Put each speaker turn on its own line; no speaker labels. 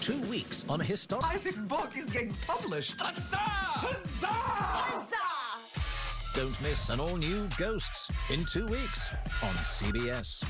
two weeks on a historic.
Isaac's book is getting published. Huzzah! Huzzah! Huzzah!
Don't miss an all new Ghosts in two weeks on CBS.